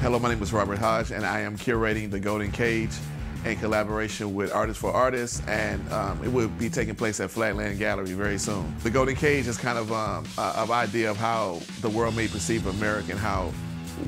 Hello, my name is Robert Hodge, and I am curating the Golden Cage in collaboration with Artists for Artists, and um, it will be taking place at Flatland Gallery very soon. The Golden Cage is kind of um, an idea of how the world may perceive America and how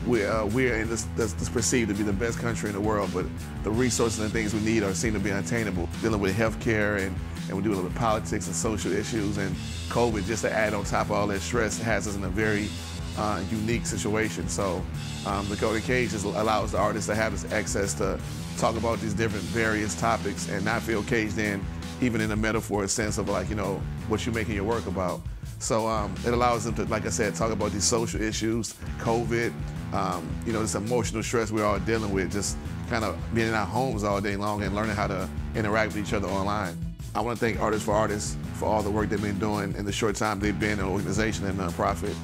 we're, uh, we're in this, this, this, perceived to be the best country in the world, but the resources and things we need are seem to be unattainable. Dealing with healthcare and, and we're dealing with politics and social issues and COVID, just to add on top of all that stress, has us in a very uh, unique situation. So um, the Golden Cage just allows the artists to have this access to talk about these different various topics and not feel caged in, even in a metaphor sense of like, you know, what you're making your work about. So um, it allows them to, like I said, talk about these social issues, COVID, um, you know, this emotional stress we're all dealing with, just kind of being in our homes all day long and learning how to interact with each other online. I want to thank Artists for Artists for all the work they've been doing in the short time they've been an organization and nonprofit.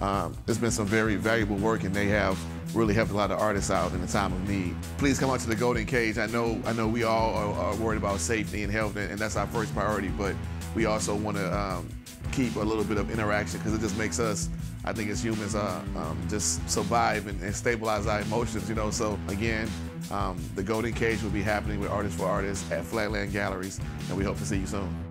Um, it's been some very valuable work, and they have really helped a lot of artists out in the time of need. Please come out to the Golden Cage. I know, I know we all are, are worried about safety and health, and, and, that's our first priority. But we also want to um, keep a little bit of interaction because it just makes us, I think, as humans, uh, um, just survive and, and, stabilize our emotions. You know. So again, um, the Golden Cage will be happening with Artists for Artists at Flatland Galleries, and we hope to see you soon.